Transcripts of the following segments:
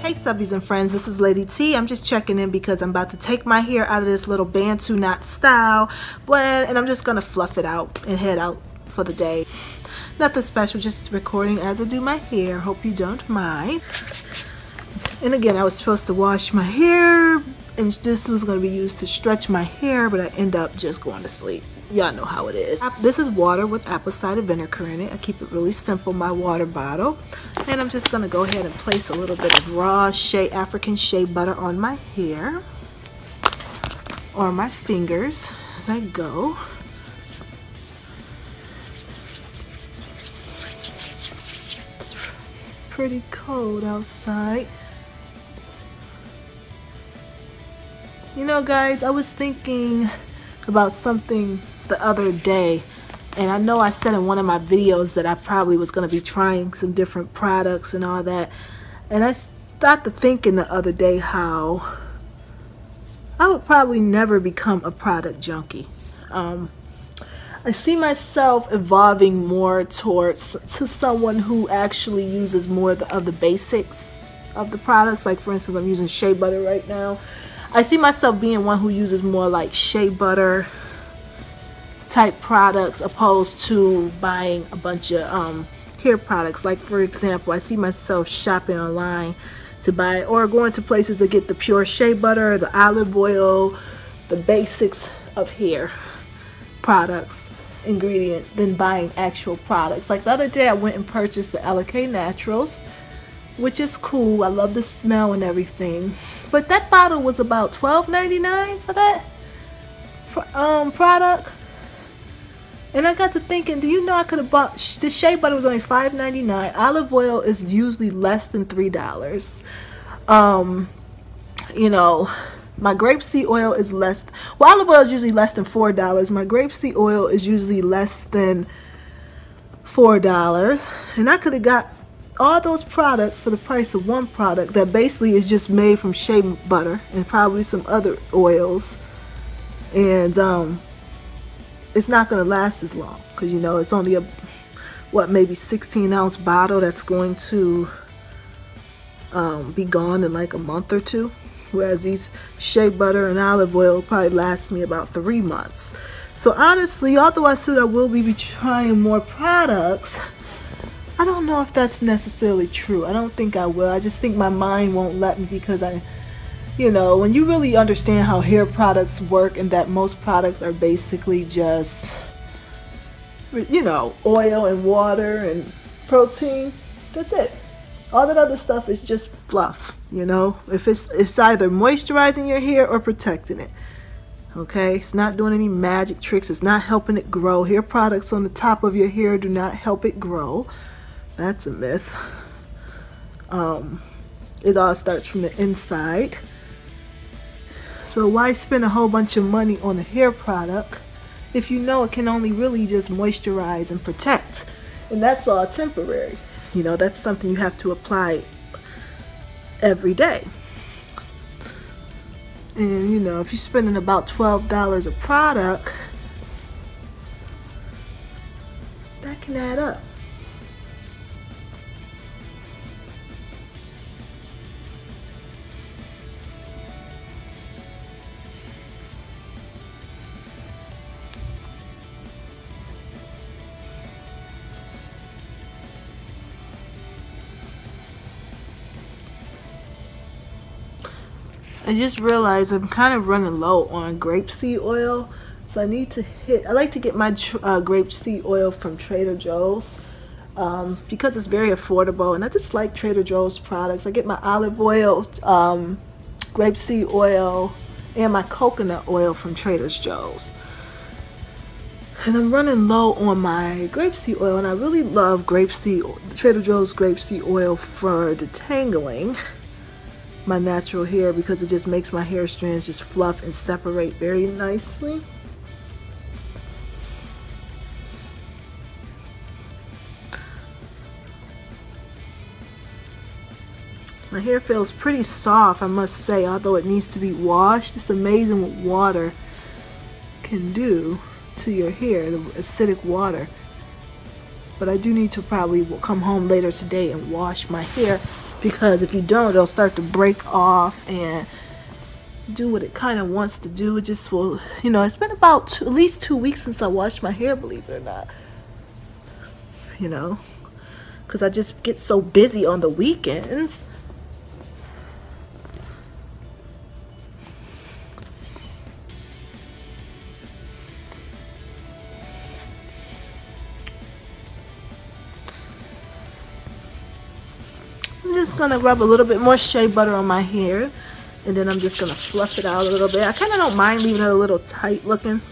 Hey subbies and friends, this is Lady Tee. I'm just checking in because I'm about to take my hair out of this little Bantu knot style, but and I'm just gonna fluff it out and head out for the day. Nothing special, just recording as I do my hair. Hope you don't mind. And again, I was supposed to wash my hair, and this was gonna be used to stretch my hair, but I end up just going to sleep y'all know how it is. This is water with apple cider vinegar in it. I keep it really simple, my water bottle. And I'm just gonna go ahead and place a little bit of raw shea, African shea butter on my hair or my fingers as I go. It's pretty cold outside. You know guys, I was thinking about something the other day and I know I said in one of my videos that I probably was going to be trying some different products and all that and I started thinking the other day how I would probably never become a product junkie. Um, I see myself evolving more towards to someone who actually uses more of the, of the basics of the products. Like for instance I'm using shea butter right now. I see myself being one who uses more like shea butter type products opposed to buying a bunch of um, hair products. Like for example, I see myself shopping online to buy or going to places to get the pure shea butter, the olive oil, the basics of hair products ingredients than buying actual products. Like the other day I went and purchased the Alikay Naturals which is cool. I love the smell and everything. But that bottle was about $12.99 for that um, product. And I got to thinking, do you know I could have bought, the shea butter was only $5.99. Olive oil is usually less than $3. Um, you know, my grapeseed oil is less, well, olive oil is usually less than $4. My grapeseed oil is usually less than $4. And I could have got all those products for the price of one product that basically is just made from shea butter and probably some other oils. And um, it's not going to last as long because you know it's only a what maybe 16 ounce bottle that's going to um, be gone in like a month or two. Whereas these shea butter and olive oil probably last me about three months. So honestly although I said I will be trying more products I don't know if that's necessarily true. I don't think I will. I just think my mind won't let me because I you know, when you really understand how hair products work and that most products are basically just, you know, oil and water and protein, that's it. All that other stuff is just fluff, you know. If it's it's either moisturizing your hair or protecting it. Okay, it's not doing any magic tricks. It's not helping it grow. Hair products on the top of your hair do not help it grow. That's a myth. Um, it all starts from the inside. So why spend a whole bunch of money on a hair product if you know it can only really just moisturize and protect? And that's all temporary. You know, that's something you have to apply every day. And you know, if you're spending about $12 a product, that can add up. I just realized I'm kind of running low on grapeseed oil. So I need to hit, I like to get my uh, grapeseed oil from Trader Joe's um, because it's very affordable. And I just like Trader Joe's products. I get my olive oil, um, grapeseed oil, and my coconut oil from Trader Joe's. And I'm running low on my grapeseed oil and I really love grapeseed, Trader Joe's grapeseed oil for detangling my natural hair because it just makes my hair strands just fluff and separate very nicely. My hair feels pretty soft, I must say, although it needs to be washed. It's amazing what water can do to your hair, the acidic water. But I do need to probably come home later today and wash my hair because if you don't it'll start to break off and do what it kind of wants to do. It just will you know it's been about two, at least two weeks since I washed my hair believe it or not. You know? Because I just get so busy on the weekends just gonna rub a little bit more shea butter on my hair and then I'm just gonna fluff it out a little bit. I kind of don't mind leaving it a little tight looking,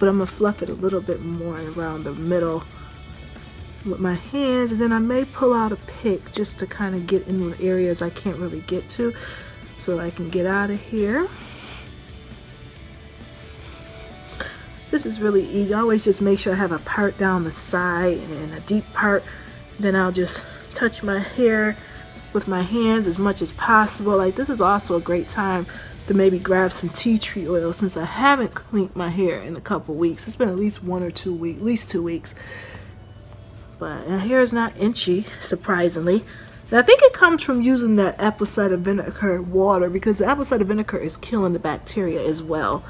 but I'm gonna fluff it a little bit more around the middle with my hands and then I may pull out a pick just to kind of get in areas I can't really get to so I can get out of here. This is really easy. I always just make sure I have a part down the side and a deep part. Then I'll just touch my hair with my hands as much as possible. Like this is also a great time to maybe grab some tea tree oil since I haven't cleaned my hair in a couple weeks. It's been at least one or two weeks, at least two weeks. But my hair is not inchy, surprisingly. And I think it comes from using that apple cider vinegar water because the apple cider vinegar is killing the bacteria as well.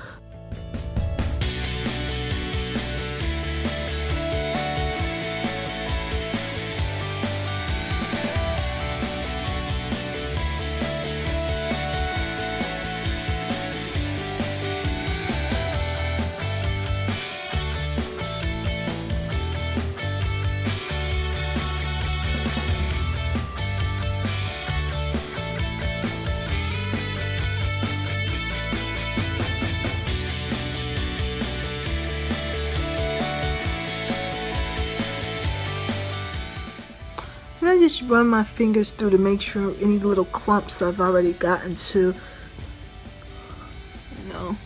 I just run my fingers through to make sure any little clumps I've already gotten to, you know,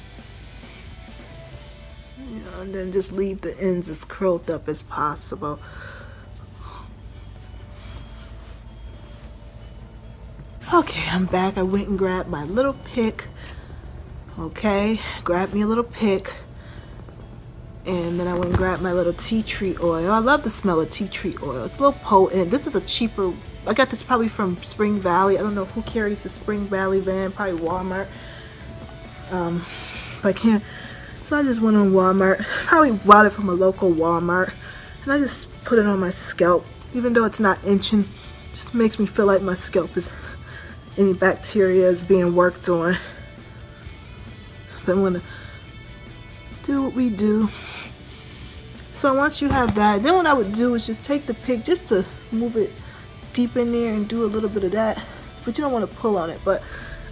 you know, and then just leave the ends as curled up as possible. Okay, I'm back. I went and grabbed my little pick. Okay, grabbed me a little pick and then I went and grabbed my little tea tree oil. I love the smell of tea tree oil. It's a little potent. This is a cheaper, I got this probably from Spring Valley. I don't know who carries the Spring Valley van, probably Walmart. Um, if I can't, so I just went on Walmart. Probably bought it from a local Walmart. And I just put it on my scalp. Even though it's not inching, just makes me feel like my scalp is, any bacteria is being worked on. But I'm gonna do what we do. So once you have that, then what I would do is just take the pick just to move it deep in there and do a little bit of that. But you don't want to pull on it. But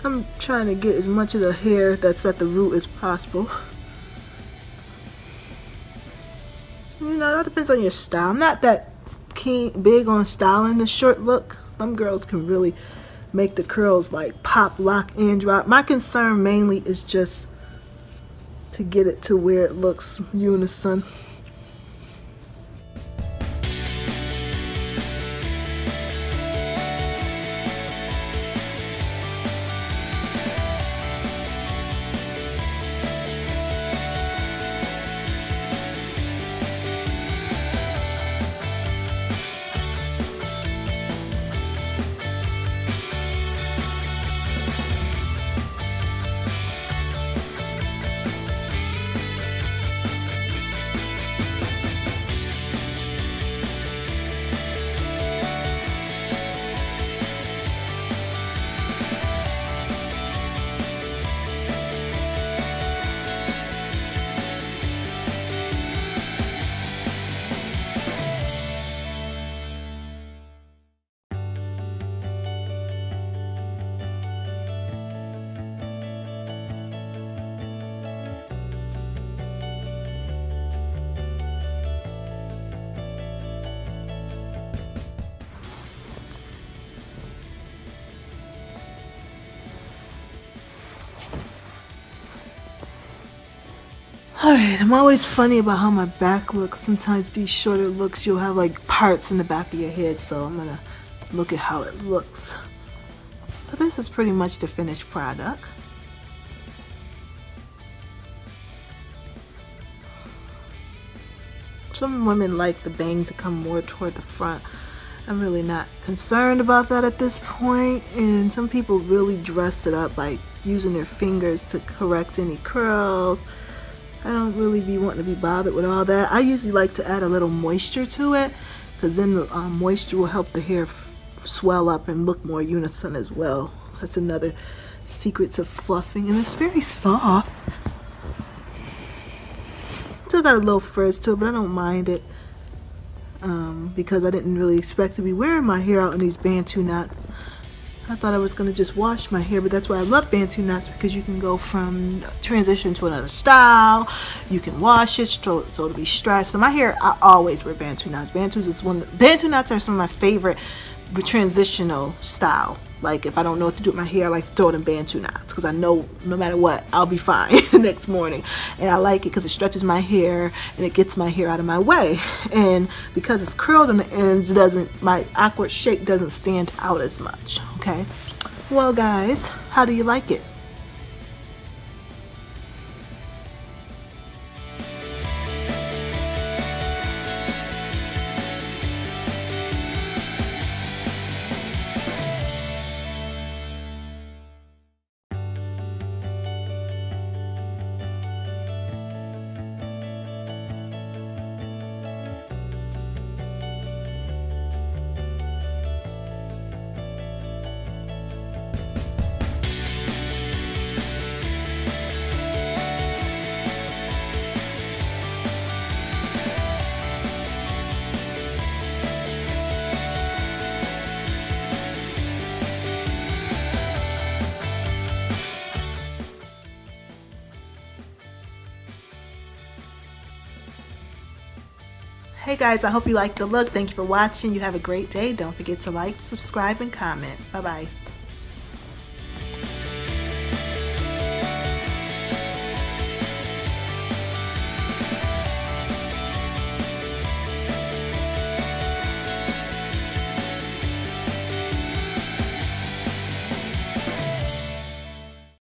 I'm trying to get as much of the hair that's at the root as possible. You know, that depends on your style. I'm not that keen, big on styling the short look. Some girls can really make the curls like pop, lock, and drop. My concern mainly is just to get it to where it looks unison. Alright, I'm always funny about how my back looks. Sometimes these shorter looks, you'll have like parts in the back of your head, so I'm gonna look at how it looks. But this is pretty much the finished product. some women like the bang to come more toward the front. I'm really not concerned about that at this point and some people really dress it up by using their fingers to correct any curls. I don't really be wanting to be bothered with all that. I usually like to add a little moisture to it because then the um, moisture will help the hair swell up and look more unison as well. That's another secret to fluffing and it's very soft. Still got a little frizz to it but I don't mind it um, because I didn't really expect to be wearing my hair out in these Bantu knots. I thought I was going to just wash my hair, but that's why I love Bantu knots because you can go from transition to another style. You can wash it so, so it'll be stretched. So my hair, I always wear Bantu knots. Bantus is one. Bantu knots are some of my favorite transitional style like if I don't know what to do with my hair, I like to throw it in Bantu knots because I know no matter what, I'll be fine the next morning. And I like it because it stretches my hair and it gets my hair out of my way. And because it's curled on the ends, doesn't my awkward shape doesn't stand out as much. Okay. Well, guys, how do you like it? Guys, I hope you liked the look. Thank you for watching. You have a great day. Don't forget to like, subscribe, and comment. Bye-bye.